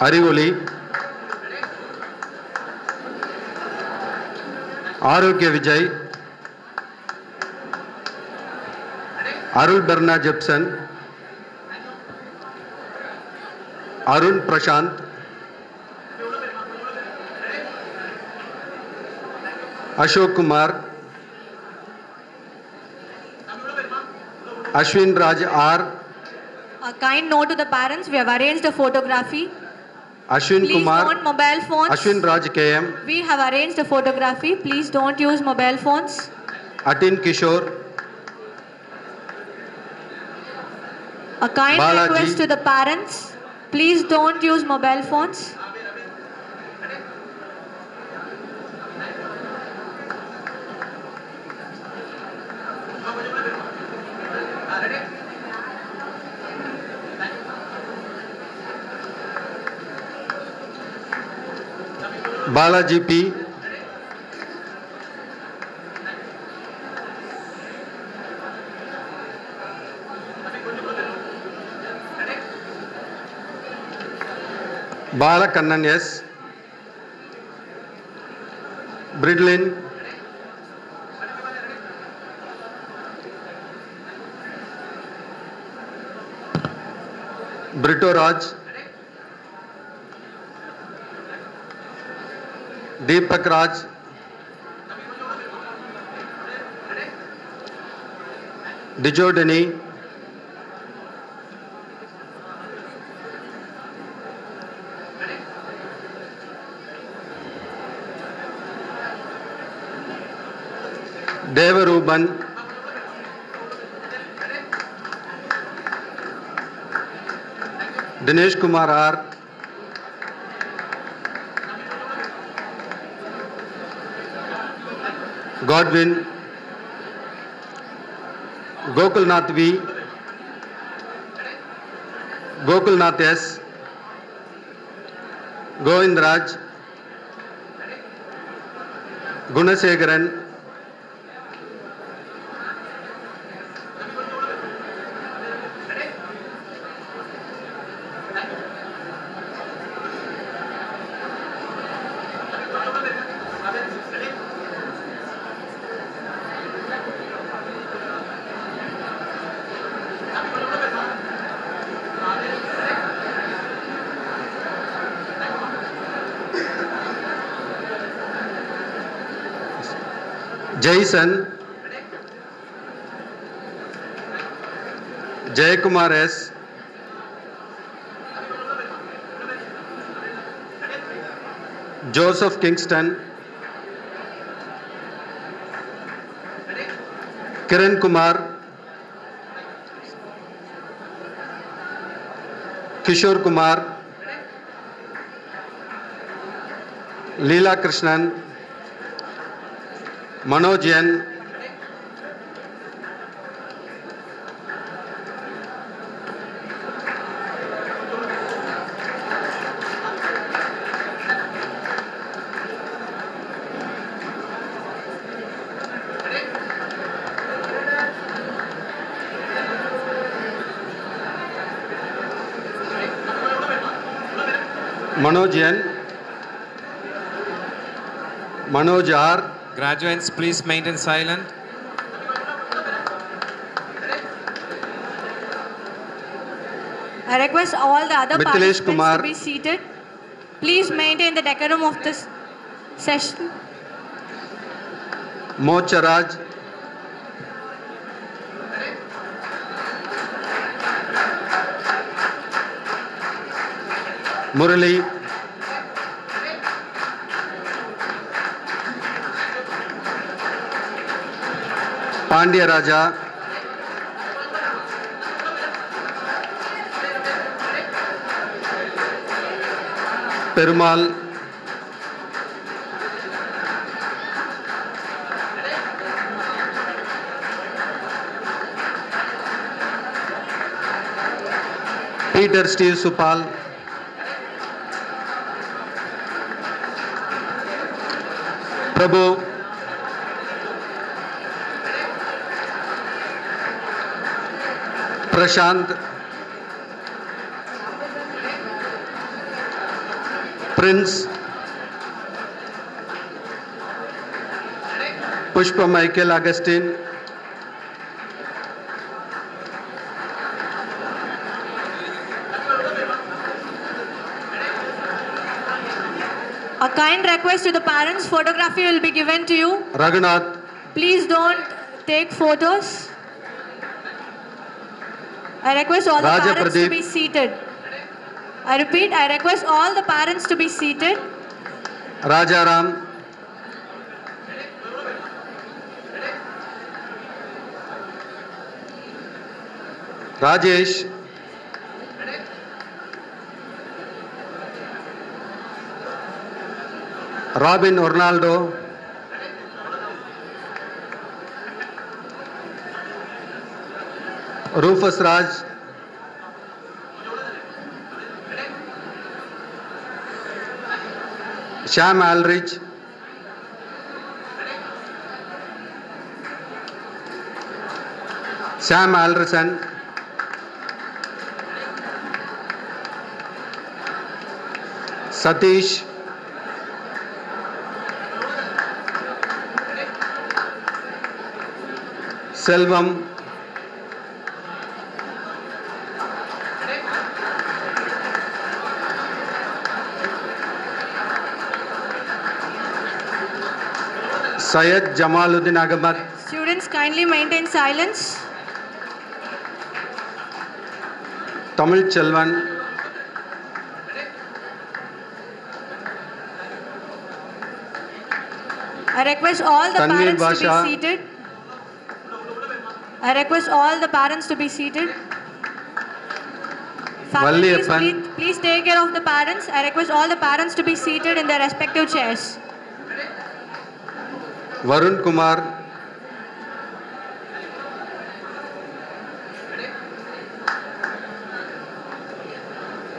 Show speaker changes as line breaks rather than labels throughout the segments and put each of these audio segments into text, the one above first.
Arivoli. Arogya Vijay. Arul Berna Jepson. Arun Prashant. Ashok Kumar. Ashwin Raj R.
A kind note to the parents, we have arranged a photography.
Ashwin
Please
Kumar.
don't mobile phones.
Ashwin Raj KM.
We have arranged a photography. Please don't use mobile phones.
Atin Kishore.
A kind
Balaji.
request to the parents. Please don't use mobile phones.
Balaji P. Balakanna S. Bridlin. Britoraj Deepak Raj. डिजोडनी Devaruban. Dinesh Kumar R. Godwin, Gokulnath V, Gokulnath S, Govindraj, Gunasegaran, Jaison. Jayakumar S. Joseph Kingston. Kiran Kumar. Kishore Kumar. Leela Krishnan. Manojan Manojan Manoj R Manoj
Graduates, please maintain silent.
I request all the other
Mithilesh
participants
Kumar.
to be seated. Please maintain the decorum of this session.
Mocharaj, Murali, Pandya Raja. Peter Steel Supaul. Prabhu Prashanth Prince Pushpa Michael Augustin
A kind request to the parents, photography will be given to you.
Raghunath.
Please don't take photos. I request all
Raja
the parents
Pradeep.
to be seated. I repeat, I request all the parents to be seated.
Rajaram. Rajesh. Robin Ronaldo. Rufus Raj. Shyam Elrich Shyam Ellerson Satish. Selvam. Syed Jamaluddin
Students kindly maintain silence.
Tamil Chelvan.
I request all the
Tanvir
parents
Basha.
to be seated. I request all the parents to be seated.
Families,
please, please take care of the parents. I request all the parents to be seated in their respective chairs.
Varun Kumar.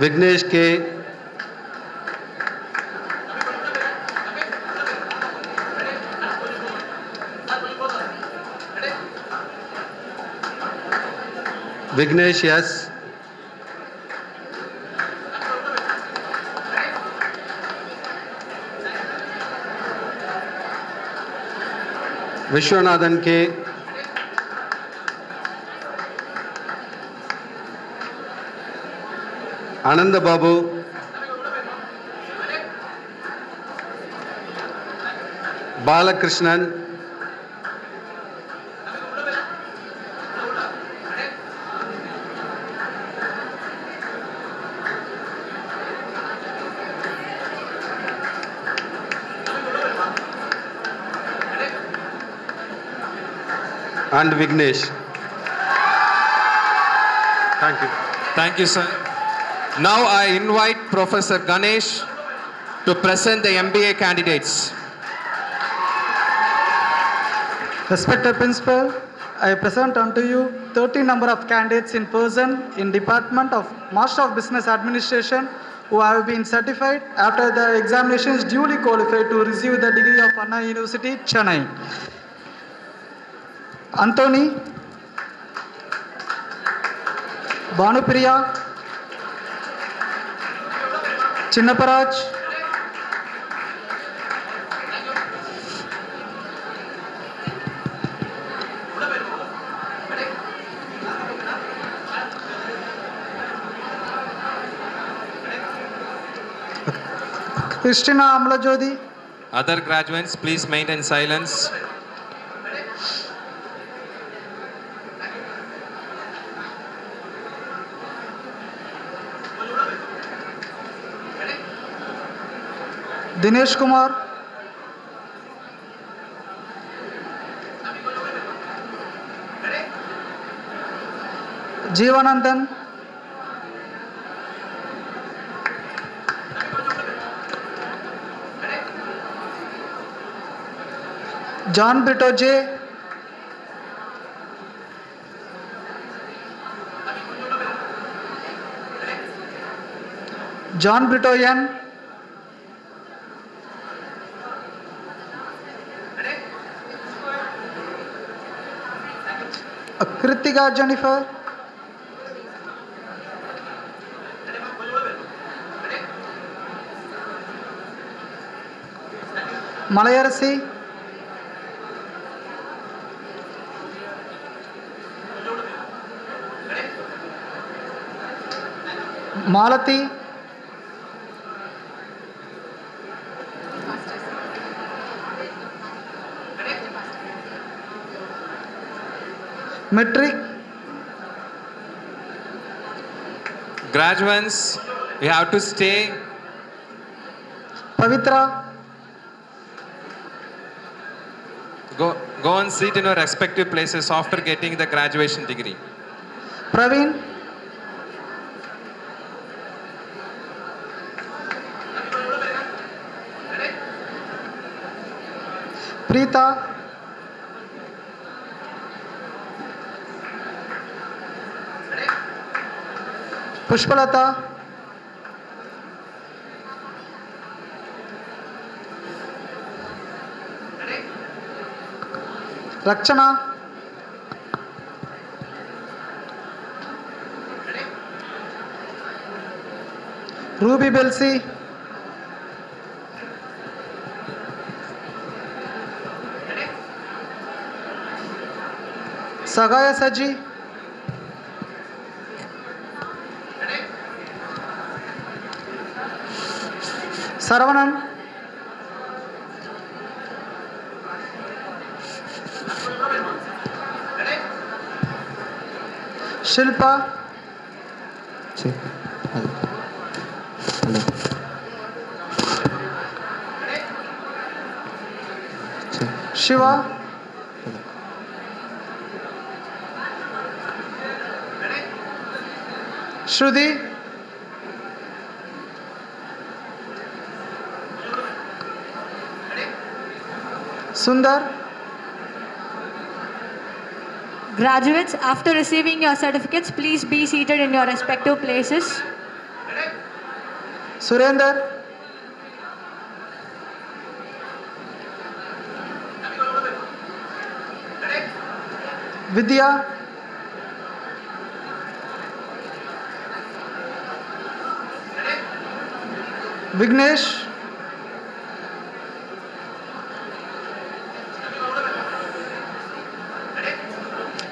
Vignesh K. Vignesh S Viswanathan K Ananthababu Balakrishnan. and Vignesh. Thank you.
Thank you, sir. Now I invite Professor Ganesh to present the MBA candidates.
Respected Principal, I present unto you 30 number of candidates in person in Department of Master of Business Administration who have been certified after the examinations duly qualified to receive the degree of Anna University, Chennai. Anthony, Bhanupriya, Chinnaparaj, Christina Amlajodi,
Other graduates, please maintain silence.
Dinesh Kumar. Jeevanandan. John ब्रिटोजे John ब्रिटोयन Kritika Jennifer. Malayarasi Malathi matric
graduates you have to stay
Pavithra
go go and seat in your respective places after getting the graduation degree
Praveen Preetha Pushpalatha Rakshana. Ruby Belsy. Sagaya Saji Saravanan Shilpa Siva Shruti Sundar.
Graduates, after receiving your certificates, please be seated in your respective places.
Surender. Vidya. Vignesh.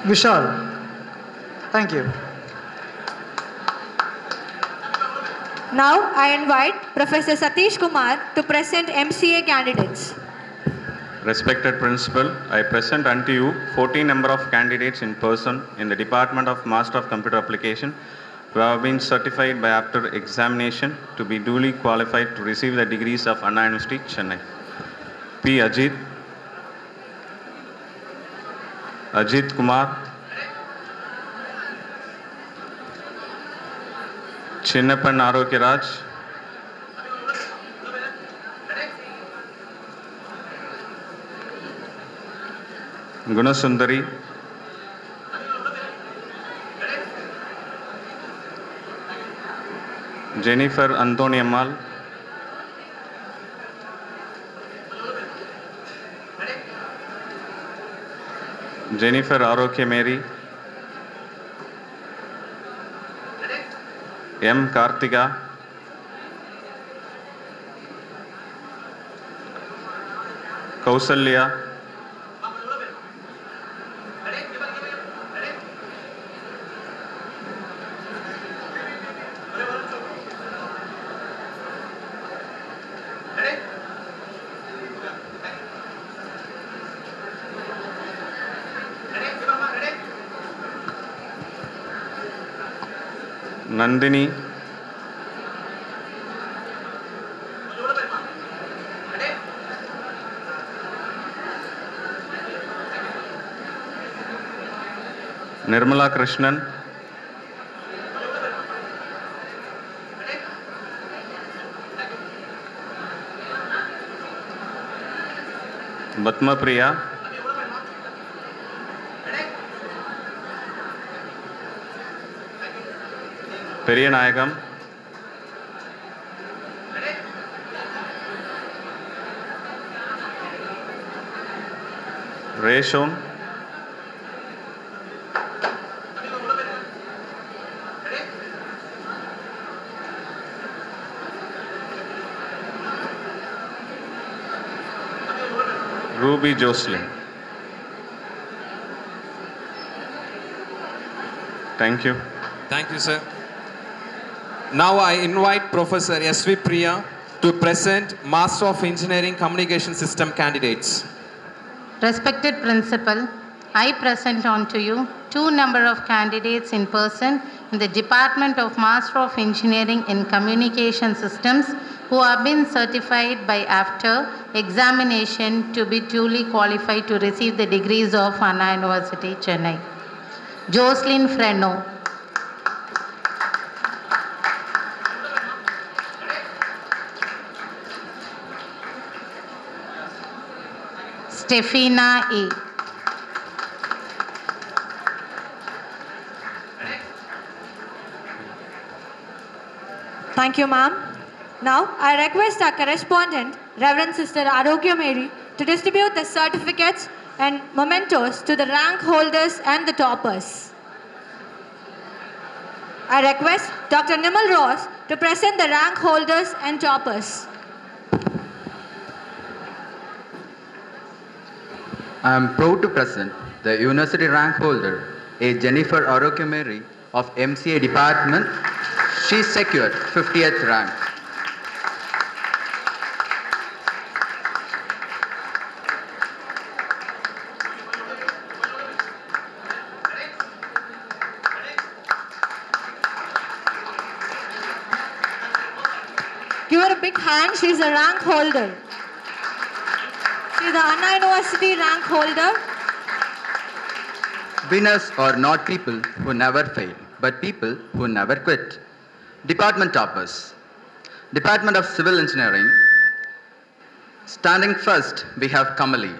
Vishal. Thank you.
Now I invite Professor Satish Kumar to present MCA candidates.
Respected Principal, I present unto you 14 number of candidates in person in the Department of Master of Computer Application who have been certified by after examination to be duly qualified to receive the degrees of Anna University, Chennai. P. Ajit, Ajit Kumar छिन्नपन Aarogya Raj Gunsundari Jennifer Anthony Amma Antoniammal, Jennifer Aroke Mary, M. Kartika, Nandini Nirmala Krishnan बत्मप्रिया Priya Priya, Periyanayagam, Reshon, Ruby Jocelyn. Thank you.
Thank you, sir. Now I invite Professor S.V. Priya to present Master of Engineering Communication System candidates.
Respected Principal, I present unto you two number of candidates in person in the Department of Master of Engineering in Communication Systems who have been certified by after examination to be duly qualified to receive the degrees of Anna University, Chennai. Jocelyn Freno. Stefina A.
Thank you, ma'am. Now, I request our correspondent, Reverend Sister Arogya Mary, to distribute the certificates and mementos to the rank holders and the toppers. I request Dr. Nimal Ross to present the rank holders and toppers.
I am proud to present the university rank holder, a Jennifer Orokumeri of MCA department. She secured 50th rank.
Give her a big hand. She's a rank holder. The Anna University rank holder.
Winners are not people who never fail, but people who never quit. Department toppers. Department of Civil Engineering. Standing first, we have Kamali.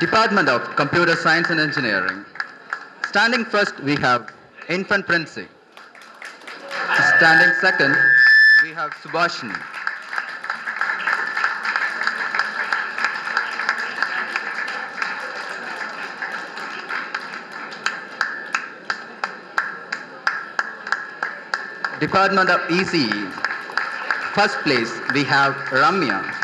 Department of Computer Science and Engineering. Standing first, we have Infant Princey. Standing second, we have Subhashini. Department of ECE. First place, we have Ramya.